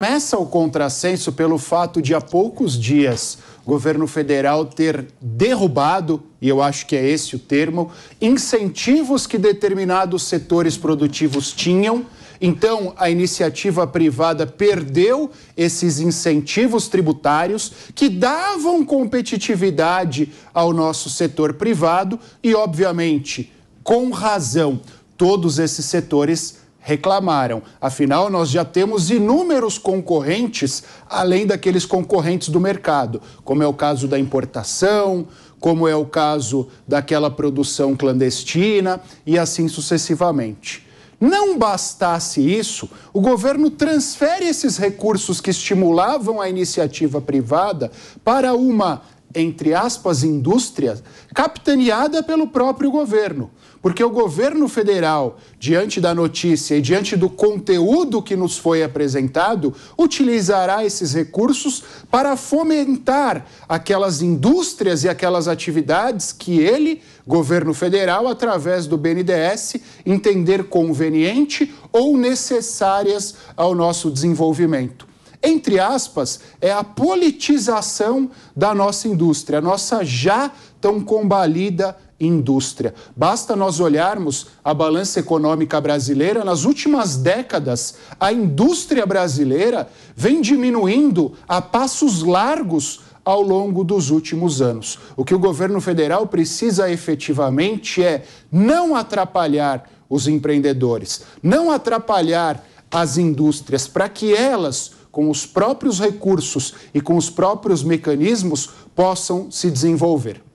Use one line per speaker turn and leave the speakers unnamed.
Começa o contrassenso pelo fato de há poucos dias o governo federal ter derrubado, e eu acho que é esse o termo, incentivos que determinados setores produtivos tinham. Então, a iniciativa privada perdeu esses incentivos tributários que davam competitividade ao nosso setor privado e, obviamente, com razão, todos esses setores reclamaram. Afinal, nós já temos inúmeros concorrentes, além daqueles concorrentes do mercado, como é o caso da importação, como é o caso daquela produção clandestina e assim sucessivamente. Não bastasse isso, o governo transfere esses recursos que estimulavam a iniciativa privada para uma entre aspas, indústria, capitaneada pelo próprio governo. Porque o governo federal, diante da notícia e diante do conteúdo que nos foi apresentado, utilizará esses recursos para fomentar aquelas indústrias e aquelas atividades que ele, governo federal, através do BNDES, entender conveniente ou necessárias ao nosso desenvolvimento entre aspas, é a politização da nossa indústria, a nossa já tão combalida indústria. Basta nós olharmos a balança econômica brasileira, nas últimas décadas, a indústria brasileira vem diminuindo a passos largos ao longo dos últimos anos. O que o governo federal precisa efetivamente é não atrapalhar os empreendedores, não atrapalhar as indústrias, para que elas com os próprios recursos e com os próprios mecanismos, possam se desenvolver.